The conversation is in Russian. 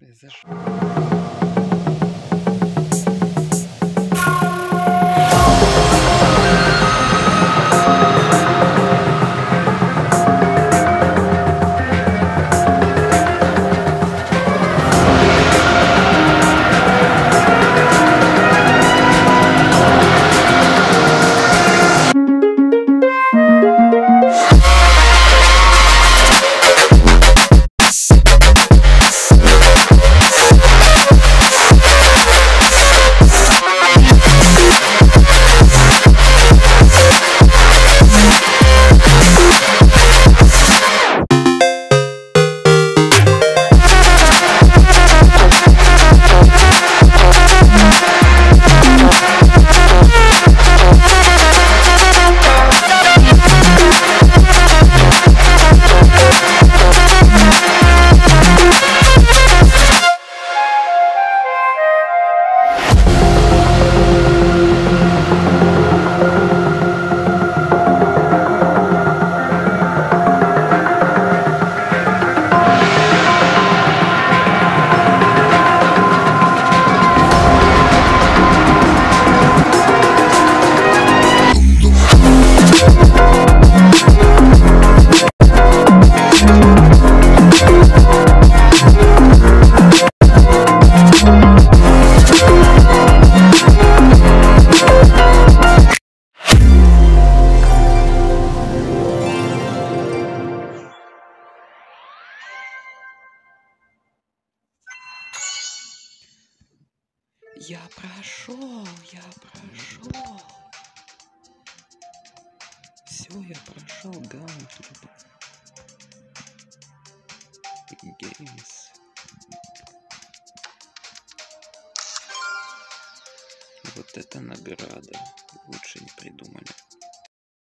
произошло. Я прошел, я прошел. Все, я прошел Гаунтлет. Геймс. Вот это награда. Лучше не придумали.